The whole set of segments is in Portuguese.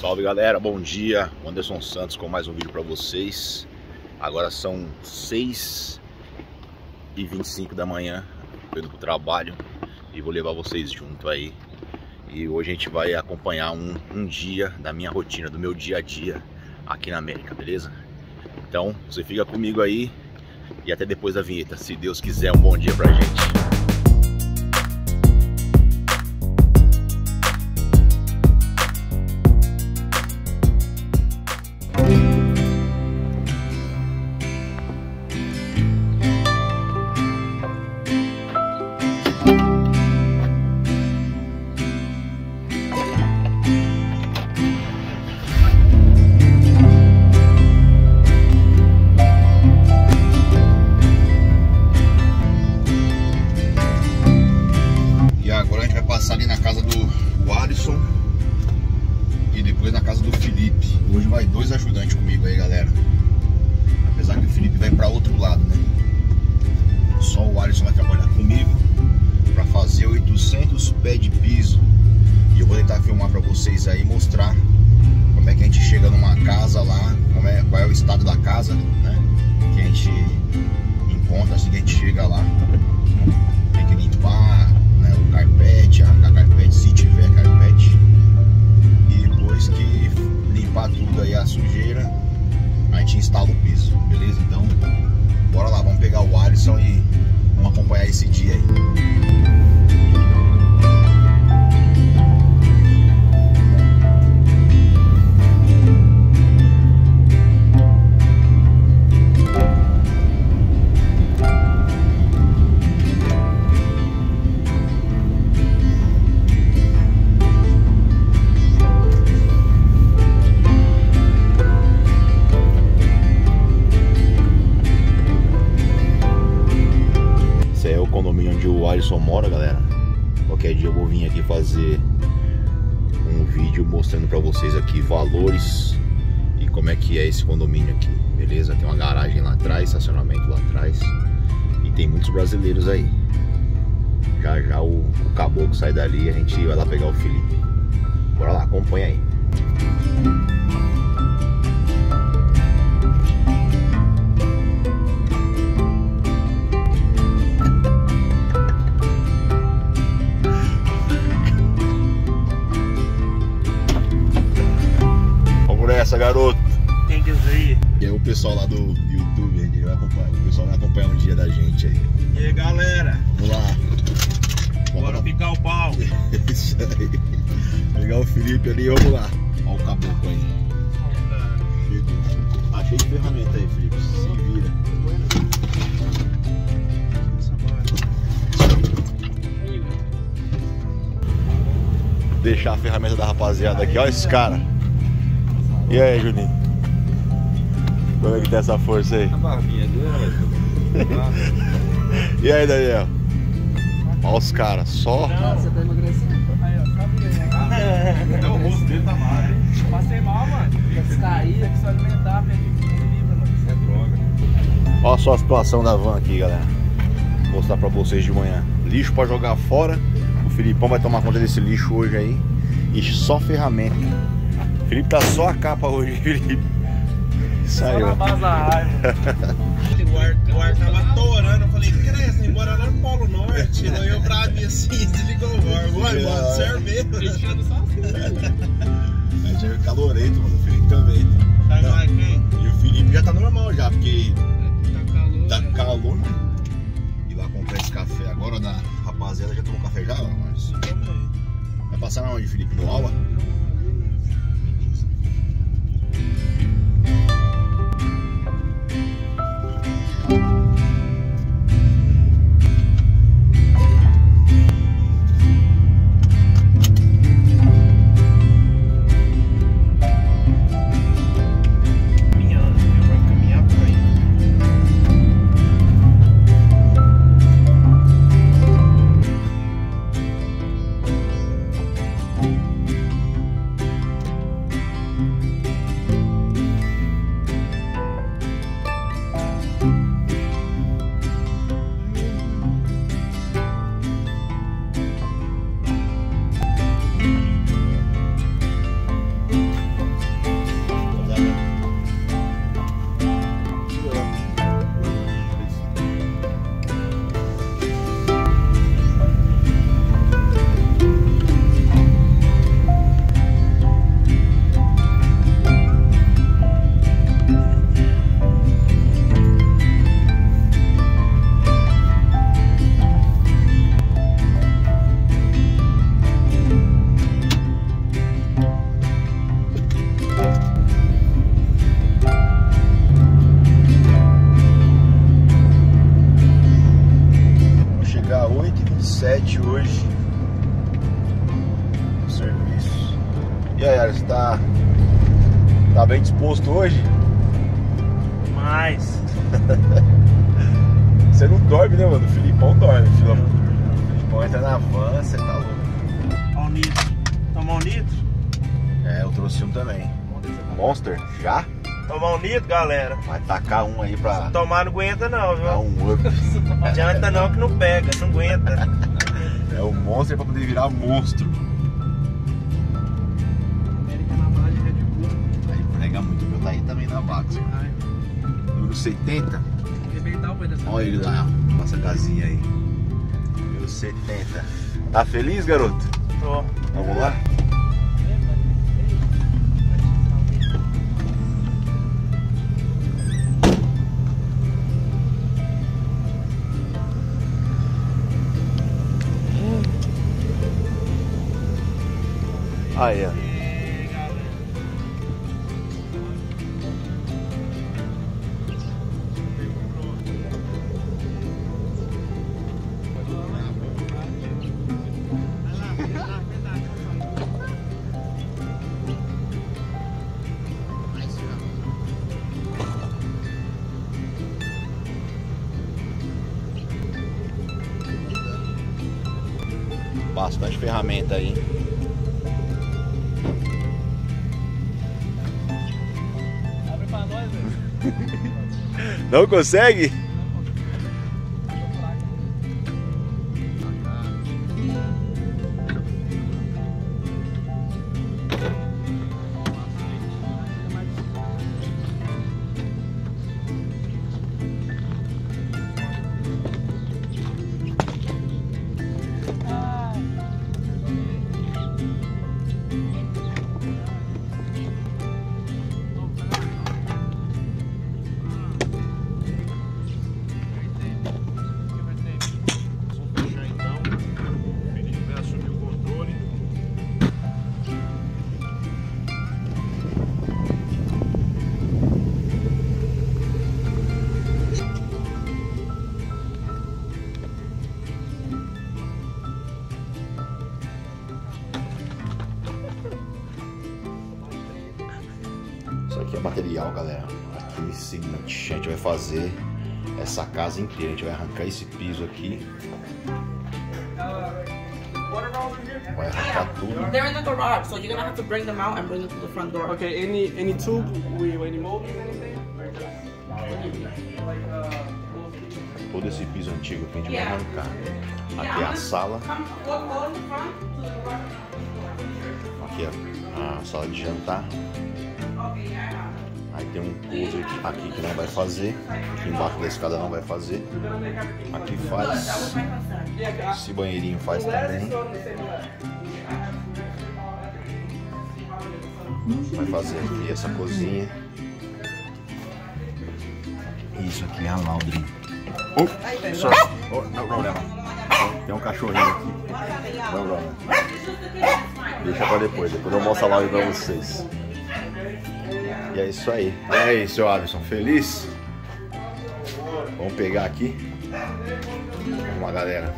Salve galera, bom dia. Anderson Santos com mais um vídeo para vocês. Agora são 6 e 25 da manhã, indo pro trabalho e vou levar vocês junto aí. E hoje a gente vai acompanhar um, um dia da minha rotina, do meu dia a dia aqui na América, beleza? Então você fica comigo aí e até depois da vinheta. Se Deus quiser, um bom dia pra gente. Assim Alisson mora, galera. Qualquer dia eu vou vir aqui fazer um vídeo mostrando pra vocês aqui valores e como é que é esse condomínio aqui, beleza? Tem uma garagem lá atrás, estacionamento lá atrás e tem muitos brasileiros aí. Já já o, o caboclo sai dali e a gente vai lá pegar o Felipe. Bora lá, acompanha aí. Felipe ali, vamos lá. Olha o caboclo aí. Chegou. Tá cheio de ferramenta aí, Felipe. Se vira. Deixar a ferramenta da rapaziada aqui. Olha esses caras. E aí, Juninho? Como é que tá essa força aí? A barbinha dele. E aí, Daniel? Olha os caras, só. Você tá emagrecendo? Até o rosto dele tá magro. Passei mal, mano. Tem que cair, tem que se alimentar, perdi 15 libras, mano. Isso é droga. Olha só a situação da van aqui, galera. Vou mostrar pra vocês de manhã. Lixo pra jogar fora. O Filipão vai tomar conta desse lixo hoje aí. E só ferramenta. O Felipe tá só a capa hoje, Felipe. Só Saiu. na base da raiva. O ar, o ar tava torando. Eu falei, embora lá no Polo Norte. Não eu pra mim assim, desligou o ar. Vai, mano, serve assim. A gente é calorento, mano. O Felipe também. Sabe Não. quem? E o Felipe já tá normal já, porque Tá calor. tá calor. né? E lá comprar esse café agora da rapaziada. Já tomou café já, mas Vai passar na onde, Felipe? No aula? Caminhando, eu trouxe um também. Monster? Já? Tomar um nitro, galera. Vai tacar um aí pra Tomar não aguenta não, viu? um up. Não adianta não que não pega, não aguenta. É o Monster pra poder virar monstro. América na bala de Red Bull. Aí prega muito, meu tá aí também na. Ai, Número 70. arrebentar o pé dessa. Olha ele lá, nossa casinha aí. Número 70. Tá feliz, garoto? Tô. Vamos lá? Aí, ó. Não consegue? Fazer essa casa inteira. A gente vai arrancar esse piso aqui, vai arrancar tudo. They're in the garage, so you're gonna have to bring them out and bring them to the front door. Okay, any any tube with any molding anything? Or just like uh Todo esse piso antigo que a gente vai arrancar. Aqui é a sala, Come, go, go in the front to the garage. aqui é a sala de jantar. Aí tem um closet aqui que não vai fazer. Aqui embaixo da escada não vai fazer. Aqui faz. Esse banheirinho faz também. Vai fazer aqui essa cozinha. Isso aqui é a Laundry. Oh. Oh, no problema. Tem um cachorrinho aqui. Não problema. Deixa pra depois, depois eu mostro a Laundry pra vocês. É isso aí. E aí, seu Alisson, feliz? Vamos pegar aqui. Vamos lá, galera.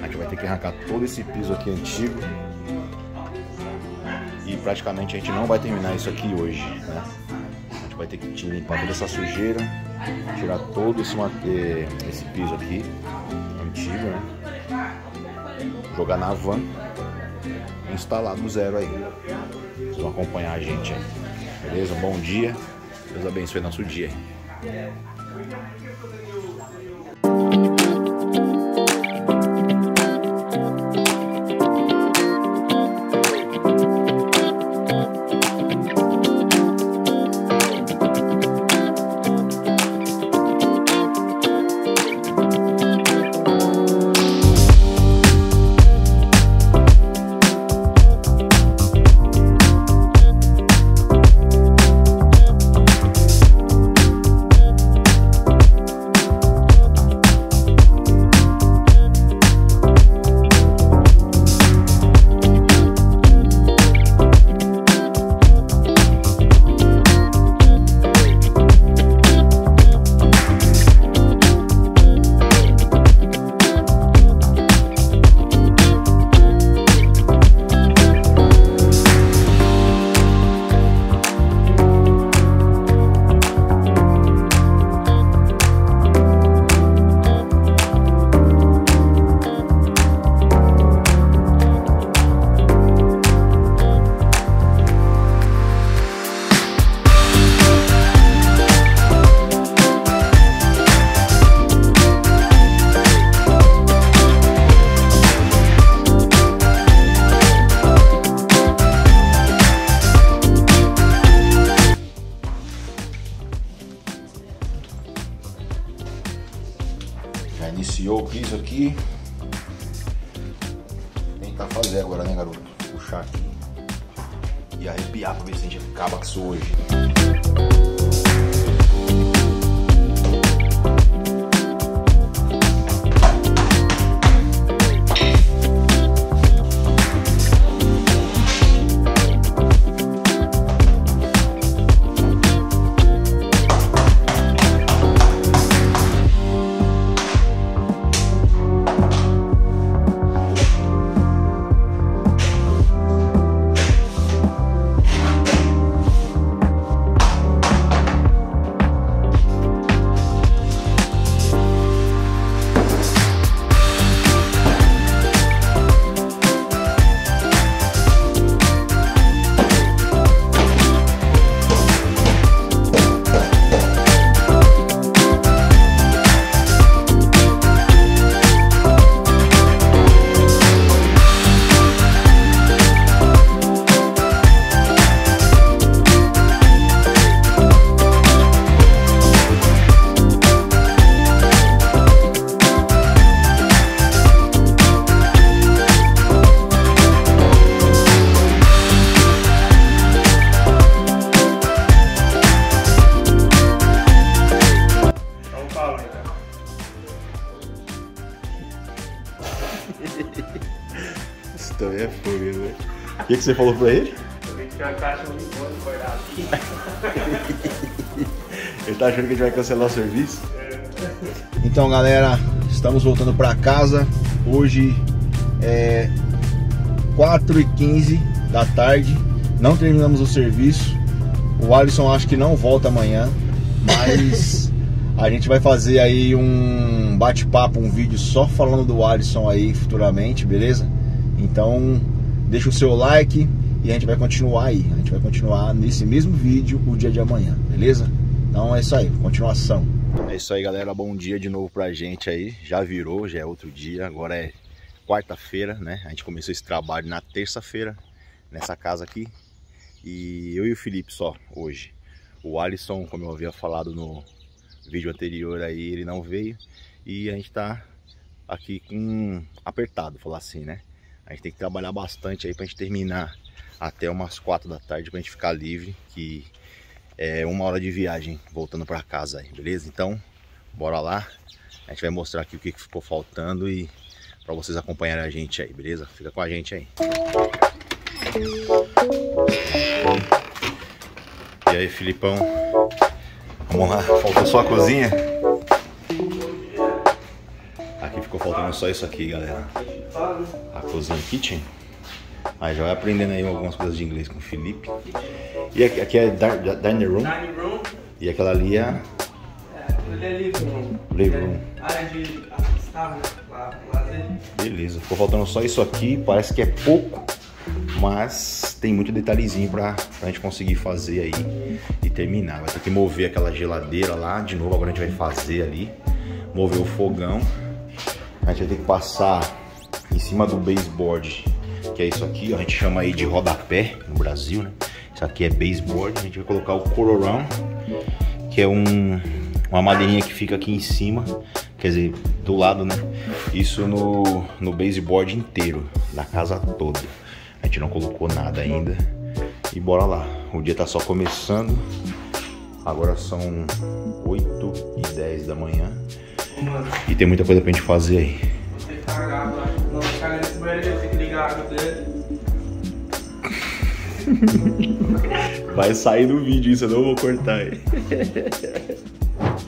A gente vai ter que arrancar todo esse piso aqui antigo. E praticamente a gente não vai terminar isso aqui hoje, né? A gente vai ter que limpar toda essa sujeira, tirar todo esse, mate- esse piso aqui, antigo, né? Jogar na van instalar do zero aí. Vocês vão acompanhar a gente aí. Beleza? Bom dia. Deus abençoe nosso dia aí. Iniciou o piso aqui. Tentar fazer agora, né, garoto? Puxar aqui e arrepiar pra ver se a gente acaba com isso hoje. Que, que você falou pra ele? Eu vi que tinha a caixa no limão guardado aqui. Ele tá achando que a gente vai cancelar o serviço? Então, galera, estamos voltando para casa. Hoje é 4h15 da tarde. Não terminamos o serviço. O Alisson acho que não volta amanhã, mas a gente vai fazer aí um bate-papo, um vídeo só falando do Alisson aí futuramente, beleza? Então, deixa o seu like e a gente vai continuar aí. A gente vai continuar nesse mesmo vídeo o dia de amanhã, beleza? Então é isso aí, continuação. É isso aí, galera. Bom dia de novo pra gente aí. Já virou, já é outro dia. Agora é quarta-feira, né? A gente começou esse trabalho na terça-feira, nessa casa aqui. E eu e o Felipe só hoje. O Alisson, como eu havia falado no vídeo anterior aí, ele não veio. E a gente tá aqui com apertado, falar assim, né? A gente tem que trabalhar bastante aí pra gente terminar até umas quatro da tarde pra gente ficar livre, que é uma hora de viagem voltando para casa aí, beleza? Então, bora lá. A gente vai mostrar aqui o que ficou faltando e para vocês acompanharem a gente aí, beleza? Fica com a gente aí. E aí, Filipão? Vamos lá, faltou só a cozinha? Aqui ficou faltando só isso aqui, galera. A cozinha kitchen. Aí já vai aprendendo aí algumas coisas de inglês com o Felipe. E aqui, aqui é dining room. Room. E aquela ali é É, ali é living room. Living room. É Área de estar, né? Beleza, ficou faltando só isso aqui, parece que é pouco, mas tem muito detalhezinho pra, pra gente conseguir fazer aí e terminar. Vai ter que mover aquela geladeira lá, de novo agora a gente vai fazer ali, mover o fogão. A gente vai ter que passar em cima do baseboard, que é isso aqui, ó, a gente chama aí de rodapé no Brasil, né? Isso aqui é baseboard, a gente vai colocar o cororão, que é um, uma madeirinha que fica aqui em cima, quer dizer, do lado, né? Isso no, no baseboard inteiro, da casa toda. A gente não colocou nada ainda. E bora lá, o dia tá só começando. Agora são 8 e 10 da manhã. E tem muita coisa pra gente fazer aí. Vai sair no vídeo isso, eu não vou cortar.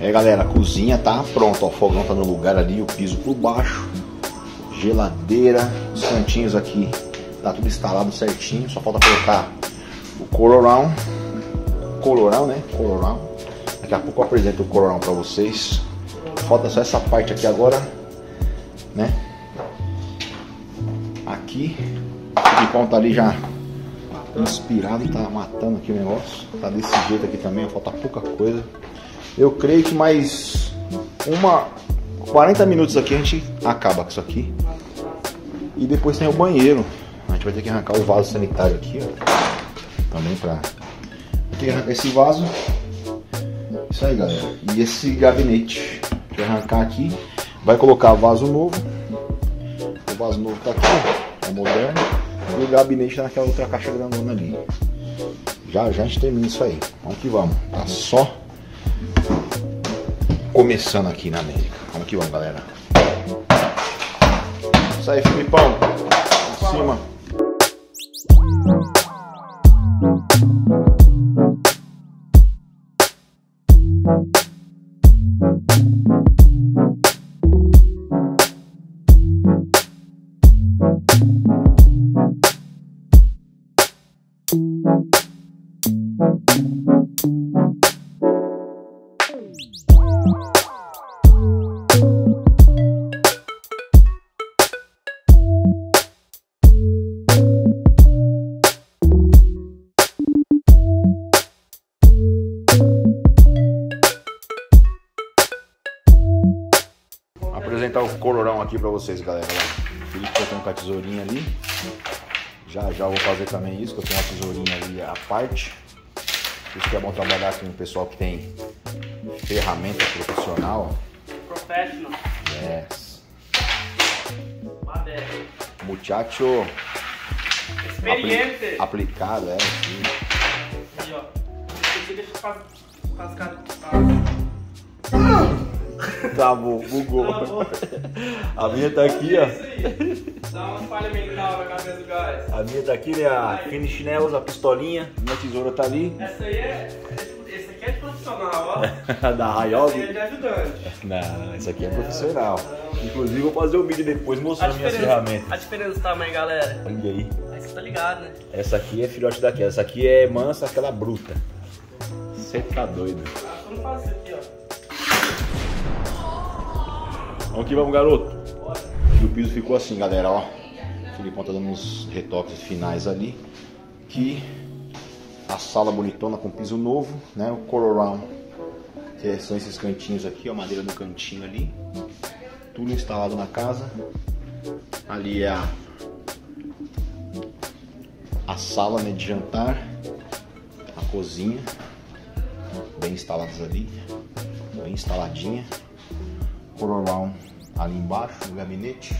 É galera, a cozinha tá pronta, o fogão tá no lugar ali, o piso por baixo, geladeira, os cantinhos aqui, tá tudo instalado certinho, só falta colocar o colorão, colorão né, colorão, daqui a pouco eu apresento o colorão pra vocês, falta só essa parte aqui agora, né, aqui, o pipão tá ali já inspirado, tá matando aqui o negócio. Tá desse jeito aqui também, ó, falta pouca coisa. Eu creio que mais uma 40 minutos aqui a gente acaba com isso aqui. E depois tem o banheiro. A gente vai ter que arrancar o vaso sanitário aqui, ó. Também pra. Ter que arrancar esse vaso. Isso aí, galera. E esse gabinete. Eu arrancar aqui. Vai colocar vaso novo. O vaso novo tá aqui, é moderno. E o gabinete naquela outra caixa grandona ali. Já já a gente termina isso aí. Vamos que vamos. Tá só começando aqui na América. Vamos que vamos, galera. Isso aí, Filipão. Em cima. Apresentar o colorão aqui pra vocês, galera. Felipe cortando com a tesourinha ali. Já já vou fazer também isso, que eu tenho uma tesourinha ali à parte. Isso que é bom trabalhar com o pessoal que tem ferramenta profissional. Professional. Yes. Madera. Muchacho Experiente. aplicado, é. sim. Aí, ó. Esse aqui deixa eu pascar. Travou, bugou. A minha tá aqui, ó. Dá uma falha mental na cabeça do gás. A minha tá aqui, né? A Finish Nails, a pistolinha. Minha tesoura tá ali. Essa aí é. Esse aqui é de profissional, ó. Da Esse Rayobi. aí é de ajudante. Não, isso aqui é profissional. Inclusive, vou fazer um vídeo depois mostrando minhas diferença, a ferramentas. diferença do tamanho, galera. Olha aí. Aí você tá ligado, né? Essa aqui é filhote daquela. Essa aqui é mansa, aquela bruta. Você tá doido. Ah, Vamos fazer isso aqui, ó. Vamos que vamos, garoto. E o piso ficou assim, galera, ó. O Filipão tá dando uns retoques finais ali. Que a sala bonitona com piso novo, né? O colorão, que é- são esses cantinhos aqui, ó, madeira no cantinho ali. Tudo instalado na casa. Ali é a, a sala né, de jantar, a cozinha, bem instaladas ali, bem instaladinha. Colorão ali embaixo, no gabinete.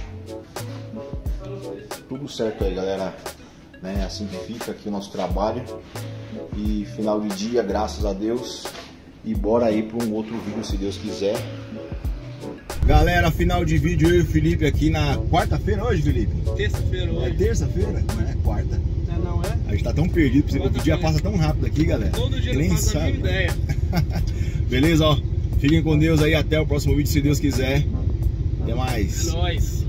Tudo certo aí, galera. Né? Assim que fica aqui o nosso trabalho. E final de dia, graças a Deus. E bora aí para um outro vídeo, se Deus quiser. Galera, final de vídeo eu e o Felipe aqui na quarta-feira hoje, Felipe. Terça-feira É hoje. terça-feira, não é quarta. É, não é? A gente tá tão perdido, porque o dia passa tão rápido aqui, galera. Todo dia não nem faço a sabe. ideia. Beleza, ó. Fiquem com Deus aí, até o próximo vídeo, se Deus quiser. Até mais. É nóis.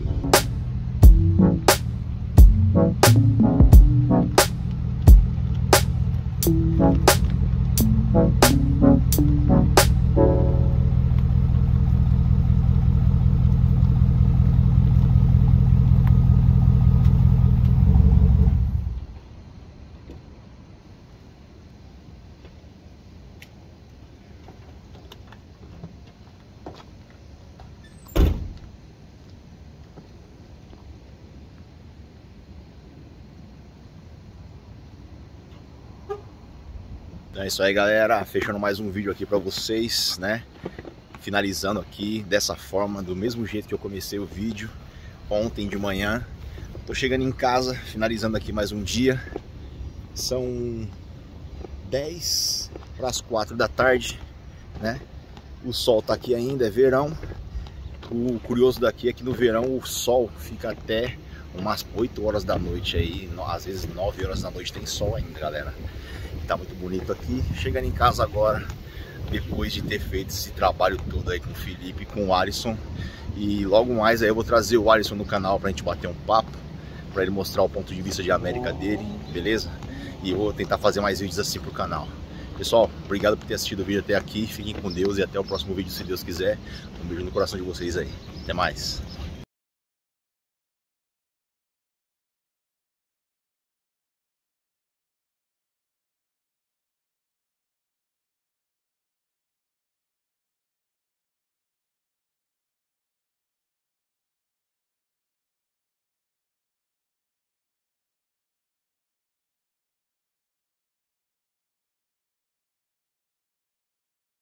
É isso aí, galera. Fechando mais um vídeo aqui pra vocês, né? Finalizando aqui dessa forma, do mesmo jeito que eu comecei o vídeo ontem de manhã. Tô chegando em casa, finalizando aqui mais um dia. São 10 para as 4 da tarde, né? O sol tá aqui ainda, é verão. O curioso daqui é que no verão o sol fica até umas 8 horas da noite aí, às vezes 9 horas da noite tem sol ainda, galera. Tá muito bonito aqui. Chegando em casa agora, depois de ter feito esse trabalho todo aí com o Felipe, com o Alisson. E logo mais aí eu vou trazer o Alisson no canal pra gente bater um papo, pra ele mostrar o ponto de vista de América dele, beleza? E eu vou tentar fazer mais vídeos assim pro canal. Pessoal, obrigado por ter assistido o vídeo até aqui. Fiquem com Deus e até o próximo vídeo, se Deus quiser. Um beijo no coração de vocês aí. Até mais.